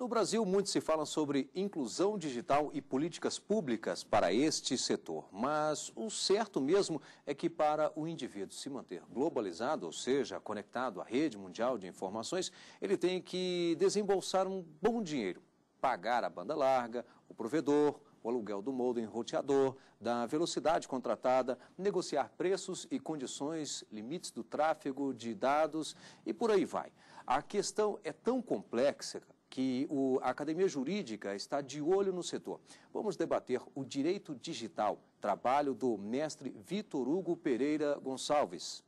No Brasil, muito se fala sobre inclusão digital e políticas públicas para este setor. Mas o certo mesmo é que para o indivíduo se manter globalizado, ou seja, conectado à rede mundial de informações, ele tem que desembolsar um bom dinheiro, pagar a banda larga, o provedor, o aluguel do modem roteador, da velocidade contratada, negociar preços e condições, limites do tráfego de dados e por aí vai. A questão é tão complexa que o, a Academia Jurídica está de olho no setor. Vamos debater o direito digital, trabalho do mestre Vitor Hugo Pereira Gonçalves.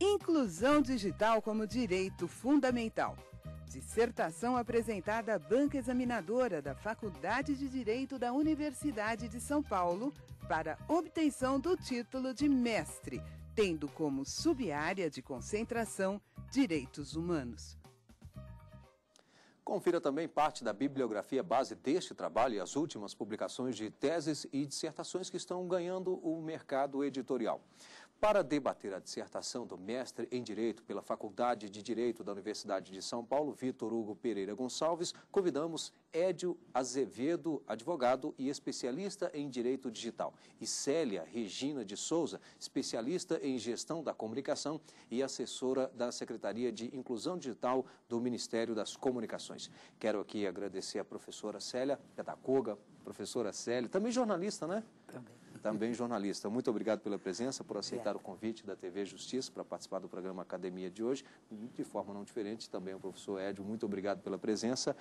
Inclusão digital como direito fundamental. Dissertação apresentada à banca examinadora da Faculdade de Direito da Universidade de São Paulo para obtenção do título de mestre, tendo como subárea de concentração direitos humanos. Confira também parte da bibliografia base deste trabalho e as últimas publicações de teses e dissertações que estão ganhando o mercado editorial. Para debater a dissertação do mestre em Direito pela Faculdade de Direito da Universidade de São Paulo, Vitor Hugo Pereira Gonçalves, convidamos Édio Azevedo, advogado e especialista em Direito Digital, e Célia Regina de Souza, especialista em Gestão da Comunicação e assessora da Secretaria de Inclusão Digital do Ministério das Comunicações. Quero aqui agradecer a professora Célia, pedagoga, professora Célia, também jornalista, né? Também também jornalista. Muito obrigado pela presença, por aceitar o convite da TV Justiça para participar do programa Academia de hoje. De forma não diferente, também o professor Édio, muito obrigado pela presença.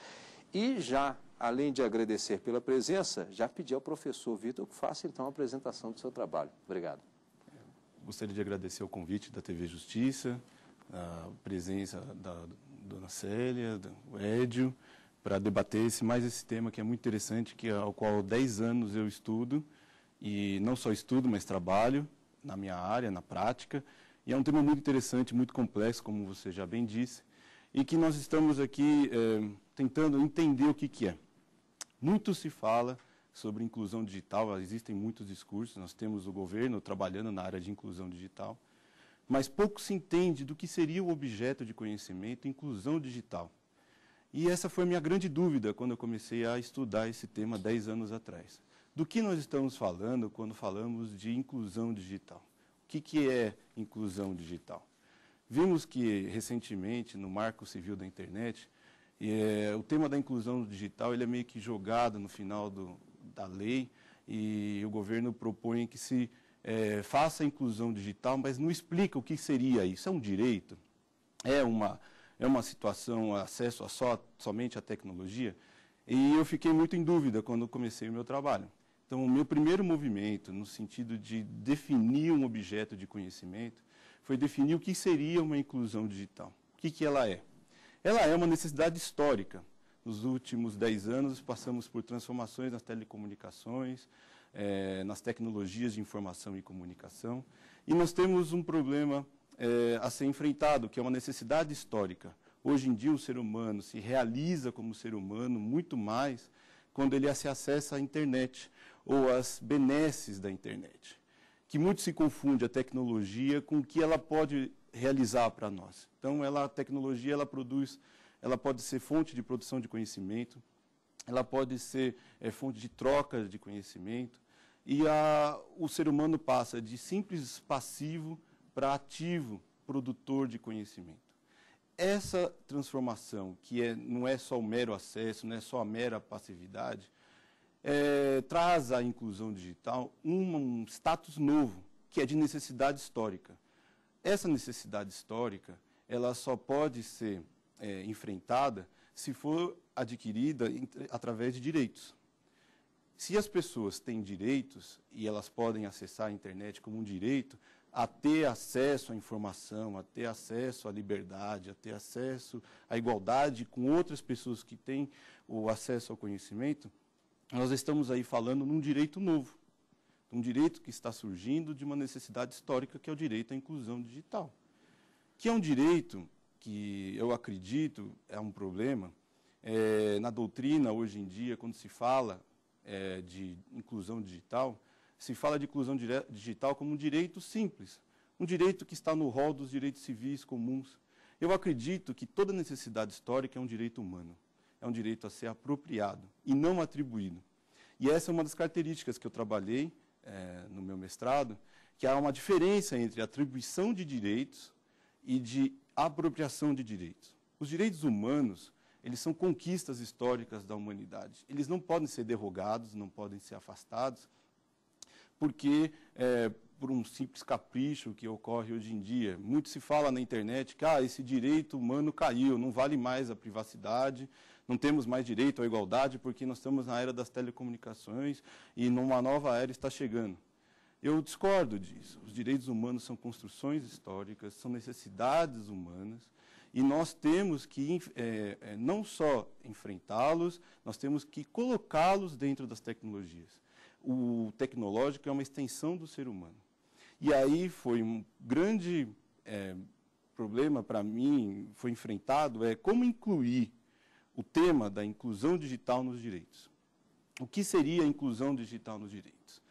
E já, além de agradecer pela presença, já pedi ao professor Vitor que faça então a apresentação do seu trabalho. Obrigado. Gostaria de agradecer o convite da TV Justiça, a presença da dona Célia, do Édio, para debater esse, mais esse tema que é muito interessante, que é, ao qual há 10 anos eu estudo e não só estudo, mas trabalho na minha área, na prática. E é um tema muito interessante, muito complexo, como você já bem disse, e que nós estamos aqui é, tentando entender o que, que é. Muito se fala sobre inclusão digital, existem muitos discursos, nós temos o governo trabalhando na área de inclusão digital, mas pouco se entende do que seria o objeto de conhecimento inclusão digital. E essa foi a minha grande dúvida quando eu comecei a estudar esse tema 10 anos atrás. Do que nós estamos falando quando falamos de inclusão digital? O que, que é inclusão digital? Vimos que recentemente no Marco Civil da Internet, é, o tema da inclusão digital ele é meio que jogado no final do, da lei e o governo propõe que se é, faça a inclusão digital, mas não explica o que seria isso. É um direito? É uma, é uma situação, acesso a só, somente à tecnologia? E eu fiquei muito em dúvida quando comecei o meu trabalho. Então, o meu primeiro movimento, no sentido de definir um objeto de conhecimento, foi definir o que seria uma inclusão digital. O que, que ela é? Ela é uma necessidade histórica. Nos últimos dez anos, passamos por transformações nas telecomunicações, é, nas tecnologias de informação e comunicação, e nós temos um problema é, a ser enfrentado, que é uma necessidade histórica. Hoje em dia, o ser humano se realiza como ser humano muito mais quando ele se acessa à internet ou as benesses da internet. Que muito se confunde a tecnologia com o que ela pode realizar para nós. Então, ela, a tecnologia ela produz, ela pode ser fonte de produção de conhecimento, ela pode ser é, fonte de troca de conhecimento, e a, o ser humano passa de simples passivo para ativo produtor de conhecimento. Essa transformação, que é, não é só o mero acesso, não é só a mera passividade, é, traz à inclusão digital um, um status novo, que é de necessidade histórica. Essa necessidade histórica, ela só pode ser é, enfrentada se for adquirida através de direitos. Se as pessoas têm direitos e elas podem acessar a internet como um direito, a ter acesso à informação, a ter acesso à liberdade, a ter acesso à igualdade com outras pessoas que têm o acesso ao conhecimento, nós estamos aí falando num direito novo, um direito que está surgindo de uma necessidade histórica, que é o direito à inclusão digital. Que é um direito que eu acredito é um problema. É, na doutrina, hoje em dia, quando se fala é, de inclusão digital, se fala de inclusão digital como um direito simples, um direito que está no rol dos direitos civis comuns. Eu acredito que toda necessidade histórica é um direito humano, é um direito a ser apropriado e não atribuído. E essa é uma das características que eu trabalhei é, no meu mestrado, que há uma diferença entre atribuição de direitos e de apropriação de direitos. Os direitos humanos, eles são conquistas históricas da humanidade. Eles não podem ser derrogados, não podem ser afastados, porque é, por um simples capricho que ocorre hoje em dia. Muito se fala na internet que ah, esse direito humano caiu, não vale mais a privacidade, não temos mais direito à igualdade porque nós estamos na era das telecomunicações e numa nova era está chegando. Eu discordo disso. Os direitos humanos são construções históricas, são necessidades humanas e nós temos que é, não só enfrentá-los, nós temos que colocá-los dentro das tecnologias. O tecnológico é uma extensão do ser humano. E aí foi um grande é, problema para mim, foi enfrentado, é como incluir o tema da inclusão digital nos direitos. O que seria a inclusão digital nos direitos?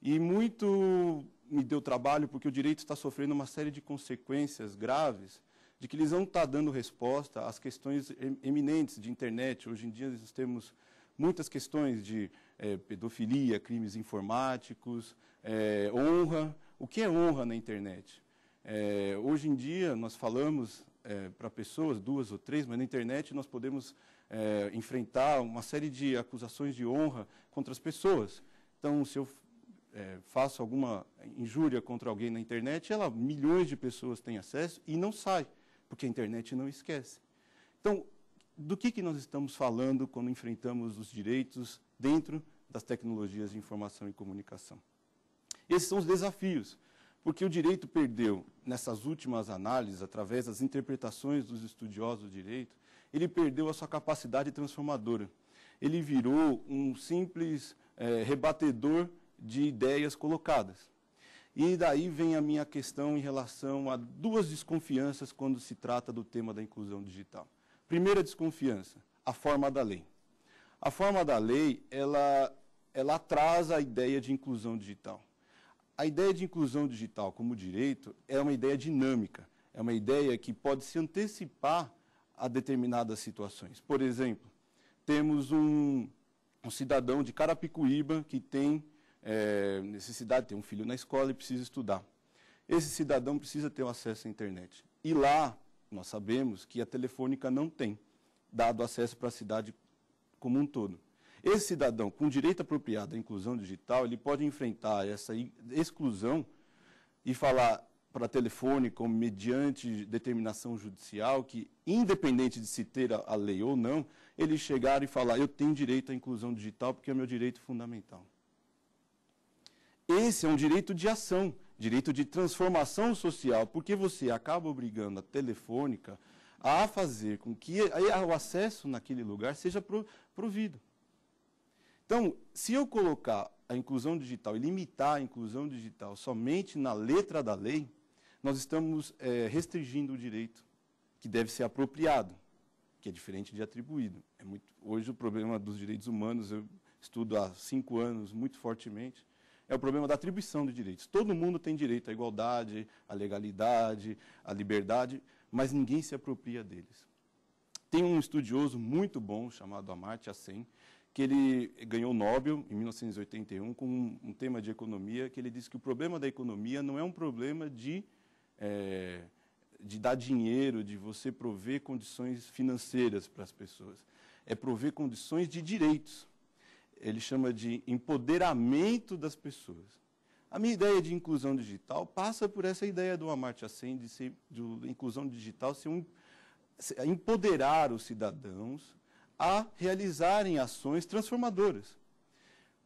E muito me deu trabalho porque o direito está sofrendo uma série de consequências graves de que eles não estão dando resposta às questões eminentes de internet. Hoje em dia nós temos muitas questões de é, pedofilia, crimes informáticos, é, honra, o que é honra na internet? É, hoje em dia, nós falamos para pessoas, duas ou três, mas na internet nós podemos é, enfrentar uma série de acusações de honra contra as pessoas. Então, se eu é, faço alguma injúria contra alguém na internet, ela, milhões de pessoas têm acesso e não sai, porque a internet não esquece. Então, do que, que nós estamos falando quando enfrentamos os direitos dentro das tecnologias de informação e comunicação? Esses são os desafios, porque o direito perdeu, nessas últimas análises, através das interpretações dos estudiosos do direito, ele perdeu a sua capacidade transformadora. Ele virou um simples é, rebatedor de ideias colocadas. E daí vem a minha questão em relação a duas desconfianças quando se trata do tema da inclusão digital. Primeira desconfiança, a forma da lei. A forma da lei, ela, ela atrasa a ideia de inclusão digital. A ideia de inclusão digital como direito é uma ideia dinâmica, é uma ideia que pode se antecipar a determinadas situações. Por exemplo, temos um, um cidadão de Carapicuíba que tem é, necessidade, tem um filho na escola e precisa estudar. Esse cidadão precisa ter acesso à internet. E lá, nós sabemos que a telefônica não tem dado acesso para a cidade como um todo. Esse cidadão, com direito apropriado à inclusão digital, ele pode enfrentar essa exclusão e falar para telefônica, mediante determinação judicial, que, independente de se ter a, a lei ou não, ele chegar e falar: eu tenho direito à inclusão digital porque é meu direito fundamental. Esse é um direito de ação, direito de transformação social, porque você acaba obrigando a telefônica a fazer com que o acesso naquele lugar seja provido. Então, se eu colocar a inclusão digital e limitar a inclusão digital somente na letra da lei, nós estamos é, restringindo o direito que deve ser apropriado, que é diferente de atribuído. É muito, hoje o problema dos direitos humanos, eu estudo há cinco anos muito fortemente, é o problema da atribuição de direitos. Todo mundo tem direito à igualdade, à legalidade, à liberdade, mas ninguém se apropria deles. Tem um estudioso muito bom chamado Amartya Sen, que ele ganhou o Nobel em 1981 com um, um, tema de economia, que ele disse que o problema da economia não é um problema de, é, de dar dinheiro, de você prover condições financeiras para as pessoas. É prover condições de direitos. Ele chama de empoderamento das pessoas. A minha ideia de inclusão digital passa por essa ideia do Amartya Sen de, ser, de inclusão digital ser um, empoderar os cidadãos a realizarem ações transformadoras.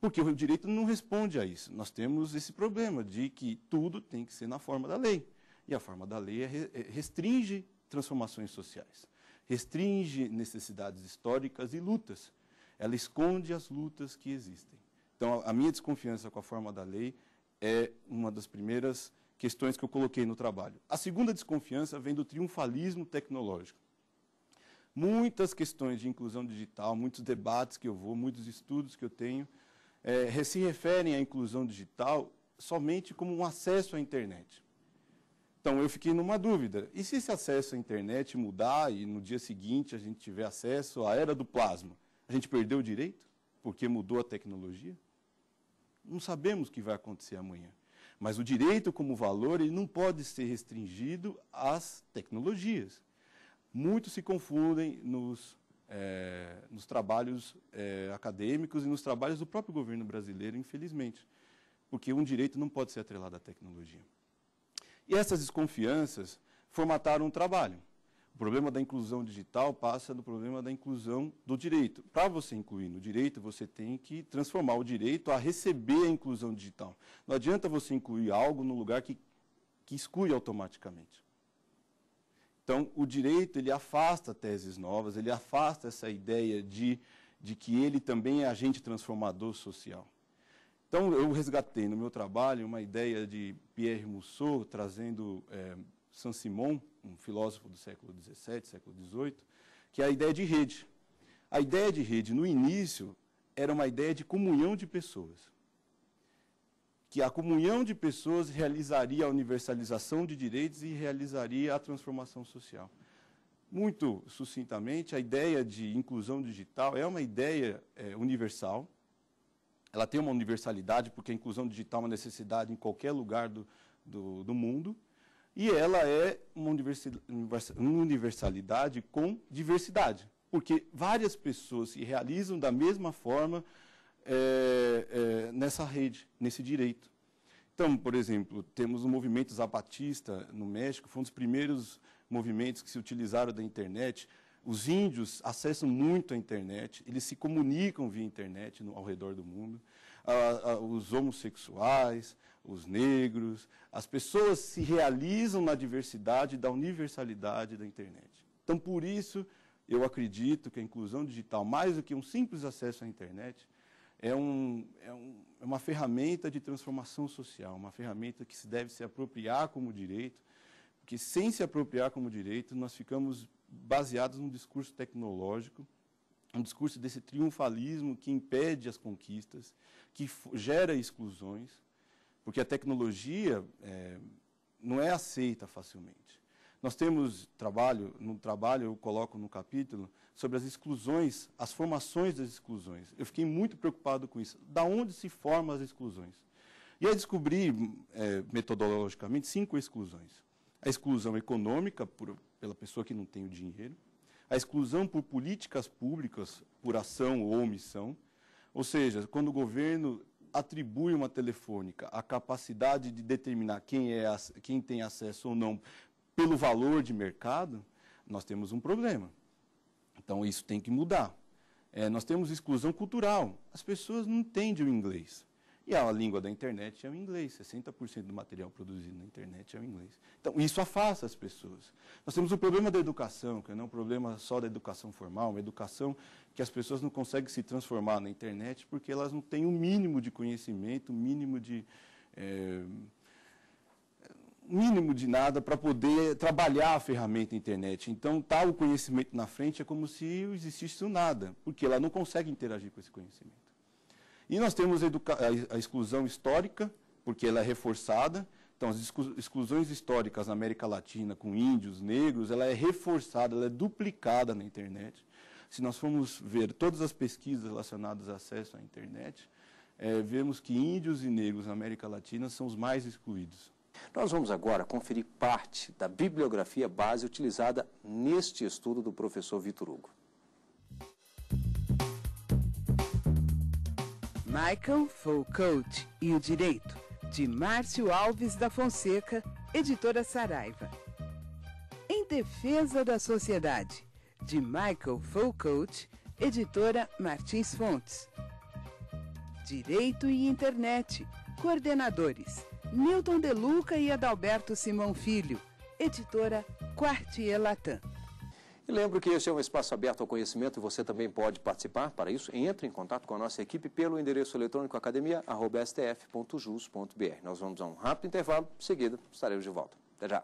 Porque o direito não responde a isso. Nós temos esse problema de que tudo tem que ser na forma da lei. E a forma da lei é, é, restringe transformações sociais, restringe necessidades históricas e lutas. Ela esconde as lutas que existem. Então, a minha desconfiança com a forma da lei é uma das primeiras questões que eu coloquei no trabalho. A segunda desconfiança vem do triunfalismo tecnológico muitas questões de inclusão digital, muitos debates que eu vou, muitos estudos que eu tenho, é, se referem à inclusão digital somente como um acesso à internet. Então eu fiquei numa dúvida. E se esse acesso à internet mudar e no dia seguinte a gente tiver acesso à era do plasma? A gente perdeu o direito porque mudou a tecnologia? Não sabemos o que vai acontecer amanhã. Mas o direito como valor ele não pode ser restringido às tecnologias. Muitos se confundem nos, é, nos trabalhos é, acadêmicos e nos trabalhos do próprio governo brasileiro, infelizmente. Porque um direito não pode ser atrelado à tecnologia. E essas desconfianças formataram um trabalho. O problema da inclusão digital passa no problema da inclusão do direito. Para você incluir no direito, você tem que transformar o direito a receber a inclusão digital. Não adianta você incluir algo no lugar que, que exclui automaticamente. Então, o direito ele afasta teses novas, ele afasta essa ideia de, de que ele também é agente transformador social. Então, eu resgatei no meu trabalho uma ideia de Pierre Mousseau, trazendo é, Saint-Simon, um filósofo do século XVII, século XVIII, que é a ideia de rede. A ideia de rede, no início, era uma ideia de comunhão de pessoas. Que a comunhão de pessoas realizaria a universalização de direitos e realizaria a transformação social. Muito sucintamente, a ideia de inclusão digital é uma ideia é, universal, ela tem uma universalidade, porque a inclusão digital é uma necessidade em qualquer lugar do, do, do mundo, e ela é uma universalidade com diversidade, porque várias pessoas se realizam da mesma forma é, é, nessa rede, nesse direito. Então, por exemplo, temos o movimento zapatista no México, foi um dos primeiros movimentos que se utilizaram da internet. Os índios acessam muito a internet, eles se comunicam via internet no, ao redor do mundo. Ah, ah, os homossexuais, os negros, as pessoas se realizam na diversidade da universalidade da internet. Então, por isso, eu acredito que a inclusão digital, mais do que um simples acesso à internet, é, um, é, um, é uma ferramenta de transformação social, uma ferramenta que se deve se apropriar como direito, porque sem se apropriar como direito, nós ficamos baseados num discurso tecnológico, um discurso desse triunfalismo que impede as conquistas, que gera exclusões, porque a tecnologia é, não é aceita facilmente. Nós temos trabalho, no trabalho eu coloco no capítulo, sobre as exclusões, as formações das exclusões. Eu fiquei muito preocupado com isso. Da onde se formam as exclusões? E aí descobri, é, metodologicamente, cinco exclusões. A exclusão econômica, por, pela pessoa que não tem o dinheiro, a exclusão por políticas públicas, por ação ou omissão, ou seja, quando o governo atribui uma telefônica a capacidade de determinar quem, é, quem tem acesso ou não pelo valor de mercado, nós temos um problema. Então, isso tem que mudar. É, nós temos exclusão cultural. As pessoas não entendem o inglês. E a língua da internet é o inglês. 60% do material produzido na internet é o inglês. Então, isso afasta as pessoas. Nós temos o problema da educação, que não é um problema só da educação formal, uma educação que as pessoas não conseguem se transformar na internet porque elas não têm o um mínimo de conhecimento, o um mínimo de. É, mínimo de nada para poder trabalhar a ferramenta internet. Então, tal tá o conhecimento na frente é como se existisse o nada, porque ela não consegue interagir com esse conhecimento. E nós temos a, a exclusão histórica, porque ela é reforçada. Então, as exclusões históricas na América Latina, com índios, negros, ela é reforçada, ela é duplicada na internet. Se nós formos ver todas as pesquisas relacionadas ao acesso à internet, é, vemos que índios e negros na América Latina são os mais excluídos. Nós vamos agora conferir parte da bibliografia base utilizada neste estudo do professor Vitor Hugo. Michael Foucault e o Direito, de Márcio Alves da Fonseca, editora Saraiva. Em Defesa da Sociedade, de Michael Foucault, editora Martins Fontes. Direito e Internet, coordenadores Newton De Luca e Adalberto Simão Filho, editora Quartier Latam. E lembro que esse é um espaço aberto ao conhecimento e você também pode participar. Para isso, entre em contato com a nossa equipe pelo endereço eletrônico academia.stf.jus.br. Nós vamos a um rápido intervalo, em seguida estaremos de volta. Até já.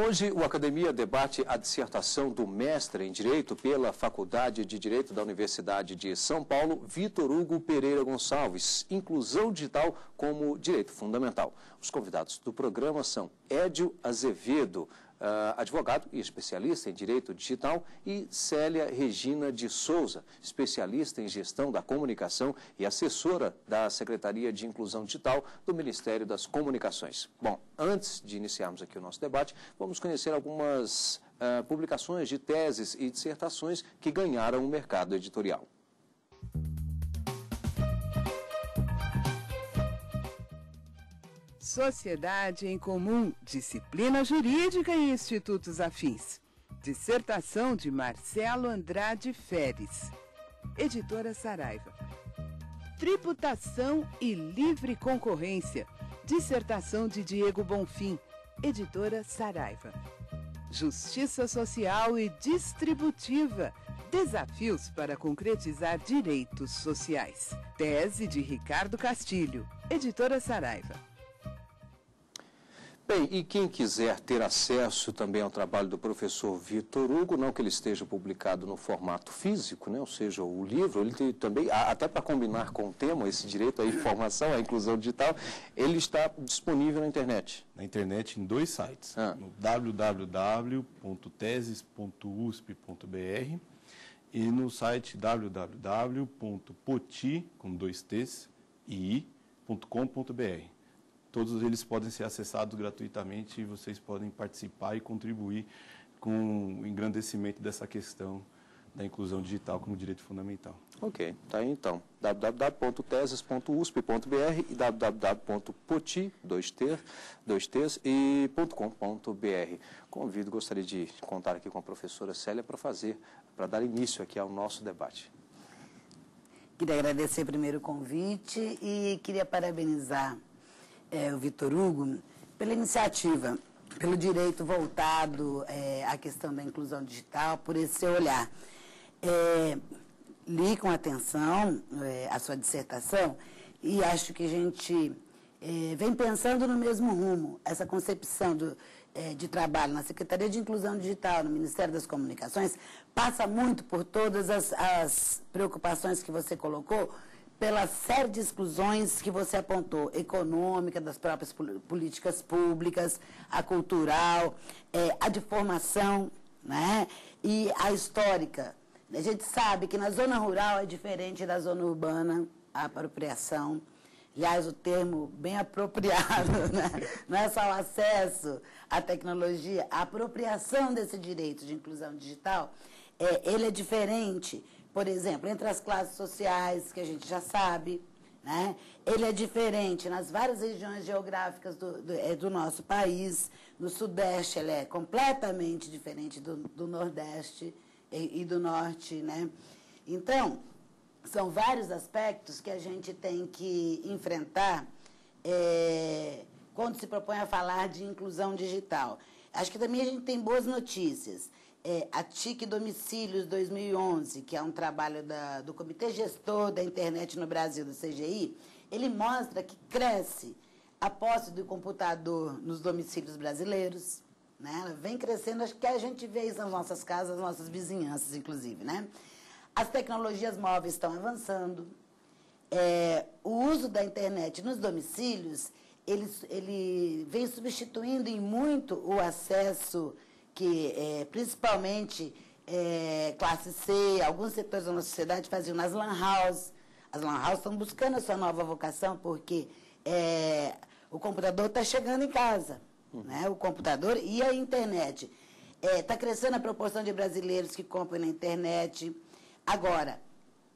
Hoje, o Academia debate a dissertação do mestre em Direito pela Faculdade de Direito da Universidade de São Paulo, Vitor Hugo Pereira Gonçalves, Inclusão Digital como Direito Fundamental. Os convidados do programa são Édio Azevedo, advogado e especialista em direito digital, e Célia Regina de Souza, especialista em gestão da comunicação e assessora da Secretaria de Inclusão Digital do Ministério das Comunicações. Bom, antes de iniciarmos aqui o nosso debate, vamos conhecer algumas uh, publicações de teses e dissertações que ganharam o mercado editorial. Sociedade em Comum, Disciplina Jurídica e Institutos Afins. Dissertação de Marcelo Andrade Feres. Editora Saraiva. Tributação e Livre Concorrência. Dissertação de Diego Bonfim. Editora Saraiva. Justiça Social e Distributiva. Desafios para concretizar direitos sociais. Tese de Ricardo Castilho. Editora Saraiva. Bem, e quem quiser ter acesso também ao trabalho do professor Vitor Hugo, não que ele esteja publicado no formato físico, né, ou seja, o livro, ele tem também, até para combinar com o tema, esse direito à informação, à inclusão digital, ele está disponível na internet. Na internet em dois sites, ah. no www.teses.usp.br e no site www.poti, com dois T's, i.com.br. Todos eles podem ser acessados gratuitamente e vocês podem participar e contribuir com o engrandecimento dessa questão da inclusão digital como direito fundamental. Ok, tá aí então, www.teses.usp.br e www.poti, 2T, 2Ts, e .com.br. Convido, gostaria de contar aqui com a professora Célia para fazer, para dar início aqui ao nosso debate. Queria agradecer primeiro o convite e queria parabenizar é, o Vitor Hugo pela iniciativa, pelo direito voltado é, à questão da inclusão digital, por esse seu olhar. É, li com atenção é, a sua dissertação e acho que a gente é, vem pensando no mesmo rumo. Essa concepção do, é, de trabalho na Secretaria de Inclusão Digital, no Ministério das Comunicações, passa muito por todas as, as preocupações que você colocou pela série de exclusões que você apontou, econômica, das próprias políticas públicas, a cultural, é, a de formação, né? e a histórica. A gente sabe que na zona rural é diferente da zona urbana, a apropriação. Aliás, o termo bem apropriado, né? não é só o acesso à tecnologia, a apropriação desse direito de inclusão digital, é, ele é diferente por exemplo, entre as classes sociais, que a gente já sabe, né? ele é diferente nas várias regiões geográficas do, do, é, do nosso país. No Sudeste, ele é completamente diferente do, do Nordeste e, e, do Norte. Né? Então, são vários aspectos que a gente tem que enfrentar é, quando se propõe a falar de inclusão digital. Acho que também a gente tem boas notícias é, a TIC Domicílios 2011, que é um trabalho da, do Comitê Gestor da Internet no Brasil, do CGI, ele mostra que cresce a posse do computador nos domicílios brasileiros. Né? Ela vem crescendo, acho que a gente vê isso nas nossas casas, nas nossas vizinhanças, inclusive. Né? As tecnologias móveis estão avançando. É, o uso da internet nos domicílios, ele, ele vem substituindo em muito o acesso que é, principalmente é, classe C, alguns setores da nossa sociedade faziam nas lan houses. As lan houses estão buscando a sua nova vocação porque é, o computador está chegando em casa. Uhum. Né? O computador e a internet. Está é, crescendo a proporção de brasileiros que compram na internet. Agora,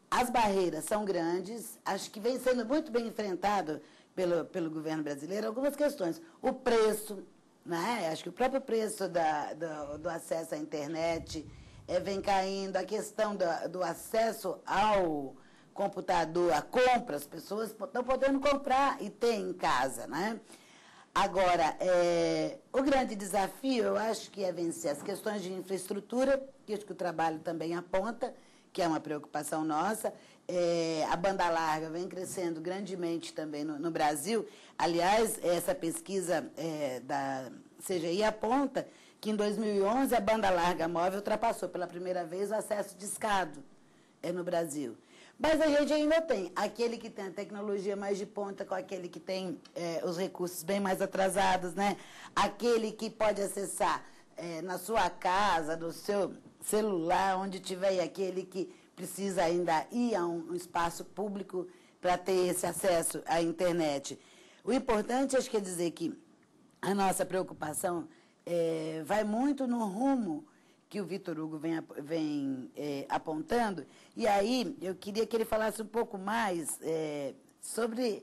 as barreiras são grandes, acho que vem sendo muito bem enfrentado pelo, pelo governo brasileiro algumas questões. O preço, né? Acho que o próprio preço da, do, do acesso à internet é, vem caindo, a questão do, do acesso ao computador, a compra, as pessoas estão podendo comprar e ter em casa, né? Agora, é, o grande desafio, eu acho que é vencer as questões de infraestrutura, que acho que o trabalho também aponta, que é uma preocupação nossa. É, a banda larga vem crescendo grandemente também no, no Brasil. Aliás, essa pesquisa é, da CGI aponta que em 2011 a banda larga móvel ultrapassou pela primeira vez o acesso discado é, no Brasil. Mas a gente ainda tem aquele que tem a tecnologia mais de ponta com aquele que tem é, os recursos bem mais atrasados, né? Aquele que pode acessar é, na sua casa, no seu celular, onde tiver, e aquele que precisa ainda ir a um, um espaço público para ter esse acesso à internet. O importante, acho que é dizer que a nossa preocupação é, vai muito no rumo que o Vitor Hugo vem, vem é, apontando. E aí eu queria que ele falasse um pouco mais é, sobre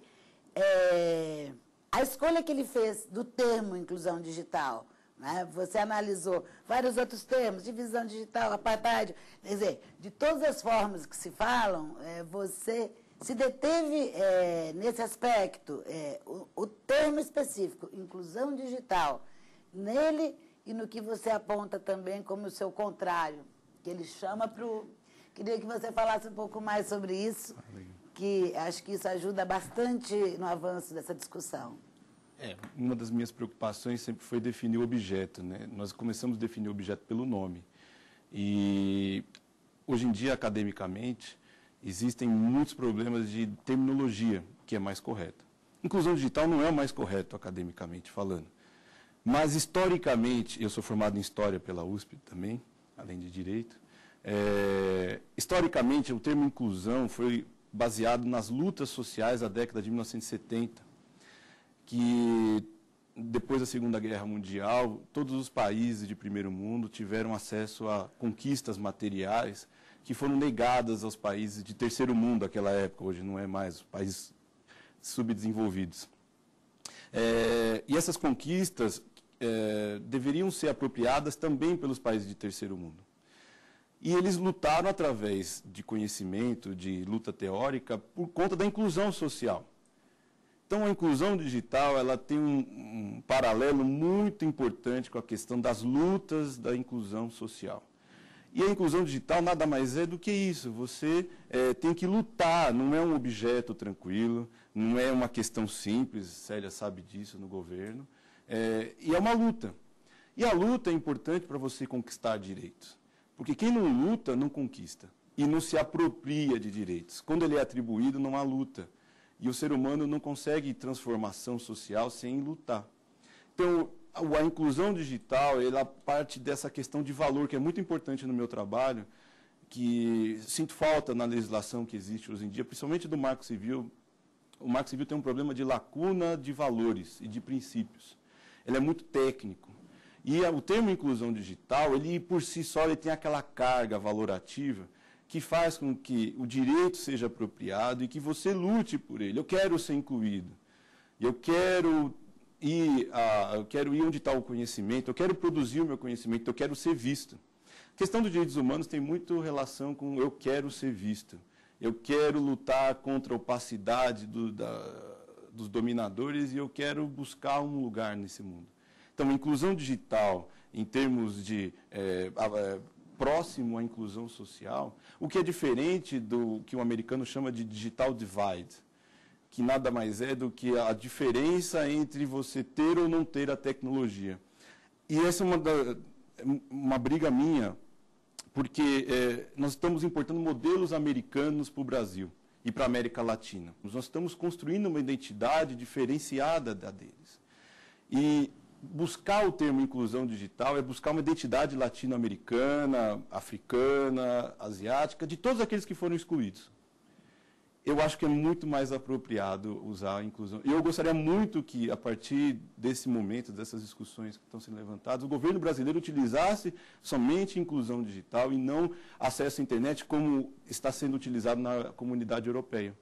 é, a escolha que ele fez do termo inclusão digital. Né? Você analisou vários outros termos, divisão digital, apartheid, quer dizer, de todas as formas que se falam, é, você se deteve é, nesse aspecto, é, o, o termo específico, inclusão digital, nele e no que você aponta também como o seu contrário, que ele chama para o. Queria que você falasse um pouco mais sobre isso, que acho que isso ajuda bastante no avanço dessa discussão. É, uma das minhas preocupações sempre foi definir o objeto. Né? Nós começamos a definir o objeto pelo nome. E hoje em dia, academicamente, existem muitos problemas de terminologia, que é mais correta. Inclusão digital não é o mais correto academicamente falando. Mas, historicamente, eu sou formado em História pela USP também, além de Direito. É, historicamente, o termo inclusão foi baseado nas lutas sociais da década de 1970, que depois da Segunda Guerra Mundial, todos os países de primeiro mundo tiveram acesso a conquistas materiais que foram negadas aos países de terceiro mundo naquela época, hoje não é mais, países subdesenvolvidos. É, e essas conquistas é, deveriam ser apropriadas também pelos países de terceiro mundo. E eles lutaram através de conhecimento, de luta teórica, por conta da inclusão social. Então, a inclusão digital ela tem um, um paralelo muito importante com a questão das lutas da inclusão social. E a inclusão digital nada mais é do que isso. Você é, tem que lutar, não é um objeto tranquilo, não é uma questão simples, Célia sabe disso no governo. É, e é uma luta. E a luta é importante para você conquistar direitos. Porque quem não luta, não conquista. E não se apropria de direitos. Quando ele é atribuído, não há luta. E o ser humano não consegue transformação social sem lutar. Então, a inclusão digital, ela parte dessa questão de valor, que é muito importante no meu trabalho, que sinto falta na legislação que existe hoje em dia, principalmente do Marco Civil. O Marco Civil tem um problema de lacuna de valores e de princípios ele é muito técnico. E o termo inclusão digital, ele por si só ele tem aquela carga valorativa que faz com que o direito seja apropriado e que você lute por ele. Eu quero ser incluído. Eu quero ir, a, eu quero ir onde está o conhecimento, eu quero produzir o meu conhecimento, eu quero ser visto. A questão dos direitos humanos tem muito relação com eu quero ser visto. Eu quero lutar contra a opacidade do, da, dos dominadores e eu quero buscar um lugar nesse mundo. Então, inclusão digital, em termos de é, próximo à inclusão social, o que é diferente do que o americano chama de digital divide, que nada mais é do que a diferença entre você ter ou não ter a tecnologia. E essa é uma, da, uma briga minha, porque é, nós estamos importando modelos americanos para o Brasil e para a América Latina. Nós estamos construindo uma identidade diferenciada da deles. E buscar o termo inclusão digital é buscar uma identidade latino-americana, africana, asiática, de todos aqueles que foram excluídos eu acho que é muito mais apropriado usar a inclusão. E eu gostaria muito que, a partir desse momento, dessas discussões que estão sendo levantadas, o governo brasileiro utilizasse somente inclusão digital e não acesso à internet como está sendo utilizado na comunidade europeia,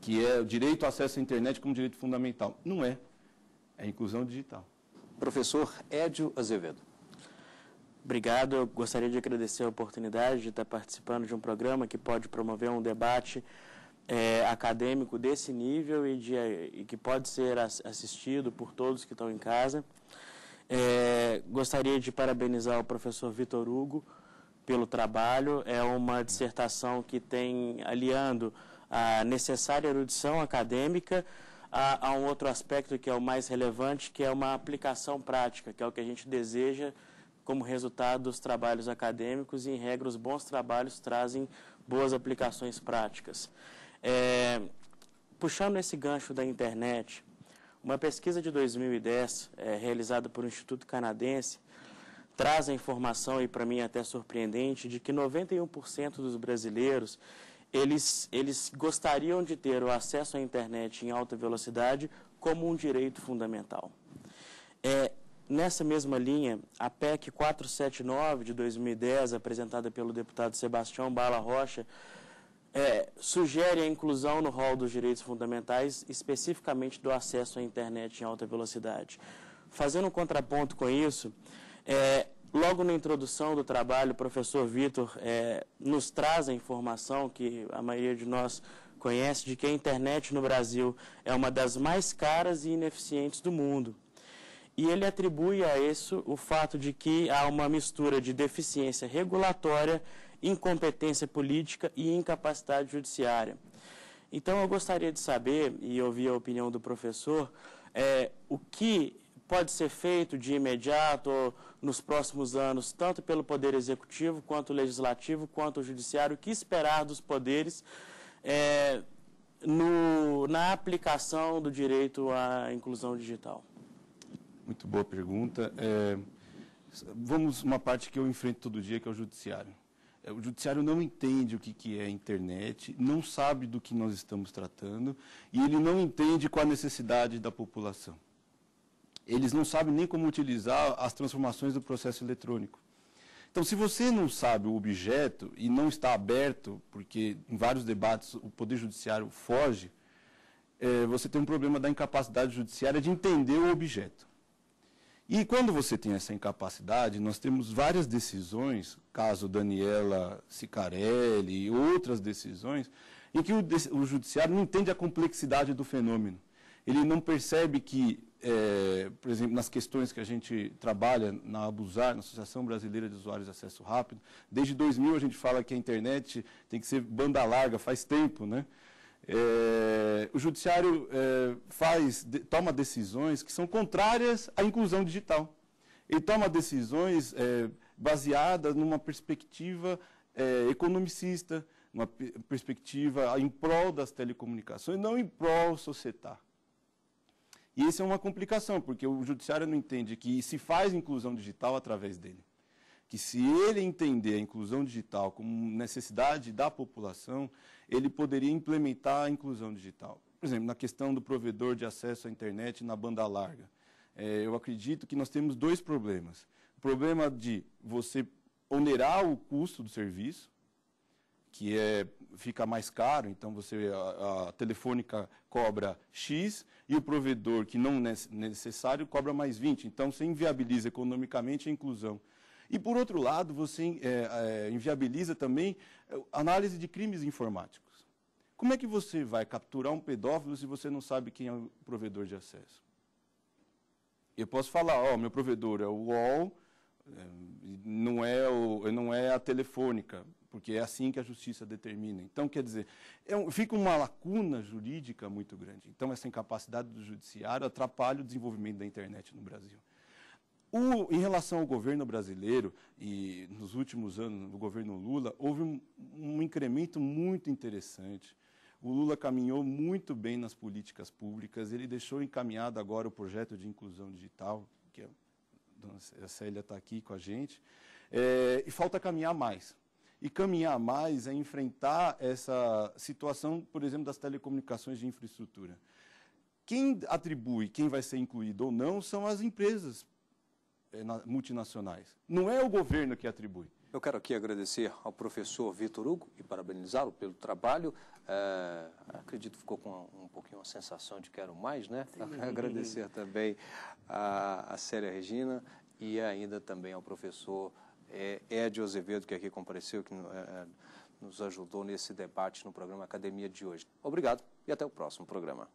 que é o direito ao acesso à internet como direito fundamental. Não é. É inclusão digital. Professor Édio Azevedo. Obrigado. Eu gostaria de agradecer a oportunidade de estar participando de um programa que pode promover um debate é, acadêmico desse nível e, de, e, que pode ser assistido por todos que estão em casa. É, gostaria de parabenizar o professor Vitor Hugo pelo trabalho. É uma dissertação que tem aliando a necessária erudição acadêmica há, há um outro aspecto que é o mais relevante, que é uma aplicação prática, que é o que a gente deseja como resultado dos trabalhos acadêmicos e, em regra, os bons trabalhos trazem boas aplicações práticas. É, puxando esse gancho da internet, uma pesquisa de 2010, é, realizada por um instituto canadense, traz a informação, e para mim é até surpreendente, de que 91% dos brasileiros eles, eles gostariam de ter o acesso à internet em alta velocidade como um direito fundamental. É, nessa mesma linha, a PEC 479 de 2010, apresentada pelo deputado Sebastião Bala Rocha, é, sugere a inclusão no rol dos direitos fundamentais, especificamente do acesso à internet em alta velocidade. Fazendo um contraponto com isso, é, logo na introdução do trabalho, o professor Vitor é, nos traz a informação que a maioria de nós conhece de que a internet no Brasil é uma das mais caras e ineficientes do mundo. E ele atribui a isso o fato de que há uma mistura de deficiência regulatória, incompetência política e incapacidade judiciária. Então, eu gostaria de saber, e ouvir a opinião do professor, é, o que pode ser feito de imediato ou nos próximos anos, tanto pelo Poder Executivo, quanto Legislativo, quanto o Judiciário, o que esperar dos poderes é, no, na aplicação do direito à inclusão digital? Muito boa pergunta. É, vamos uma parte que eu enfrento todo dia, que é o Judiciário. É, o Judiciário não entende o que, que é internet, não sabe do que nós estamos tratando e ele não entende qual a necessidade da população eles não sabem nem como utilizar as transformações do processo eletrônico. Então, se você não sabe o objeto e não está aberto, porque em vários debates o Poder Judiciário foge, é, você tem um problema da incapacidade judiciária de entender o objeto. E quando você tem essa incapacidade, nós temos várias decisões, caso Daniela Sicarelli e outras decisões, em que o, o judiciário não entende a complexidade do fenômeno. Ele não percebe que é, por exemplo, nas questões que a gente trabalha na Abusar, na Associação Brasileira de Usuários de Acesso Rápido, desde 2000 a gente fala que a internet tem que ser banda larga, faz tempo, né? É, o judiciário é, faz, de, toma decisões que são contrárias à inclusão digital. Ele toma decisões é, baseadas numa perspectiva é, economicista, uma perspectiva em prol das telecomunicações, não em prol societar. E isso é uma complicação, porque o judiciário não entende que se faz inclusão digital através dele. Que se ele entender a inclusão digital como necessidade da população, ele poderia implementar a inclusão digital. Por exemplo, na questão do provedor de acesso à internet na banda larga. É, eu acredito que nós temos dois problemas. O problema de você onerar o custo do serviço, que é, fica mais caro, então você a, a, telefônica cobra X e o provedor que não é necessário cobra mais 20. Então você inviabiliza economicamente a inclusão. E por outro lado, você é, é, inviabiliza também é, análise de crimes informáticos. Como é que você vai capturar um pedófilo se você não sabe quem é o provedor de acesso? Eu posso falar, ó, meu provedor é o UOL, é, não é, o, não é a telefônica porque é assim que a justiça determina. Então, quer dizer, é um, fica uma lacuna jurídica muito grande. Então, essa incapacidade do judiciário atrapalha o desenvolvimento da internet no Brasil. O, em relação ao governo brasileiro, e nos últimos anos, no governo Lula, houve um, um incremento muito interessante. O Lula caminhou muito bem nas políticas públicas, ele deixou encaminhado agora o projeto de inclusão digital, que a, a Célia está aqui com a gente, é, e falta caminhar mais e caminhar mais é enfrentar essa situação, por exemplo, das telecomunicações de infraestrutura. Quem atribui quem vai ser incluído ou não são as empresas eh, multinacionais. Não é o governo que atribui. Eu quero aqui agradecer ao professor Vitor Hugo e parabenizá-lo pelo trabalho. É, acredito que ficou com um pouquinho a sensação de quero mais, né? Sim. Agradecer também a, a Célia Regina e ainda também ao professor é, Edio Azevedo, que aqui compareceu, que é, nos ajudou nesse debate no programa Academia de hoje. Obrigado e até o próximo programa.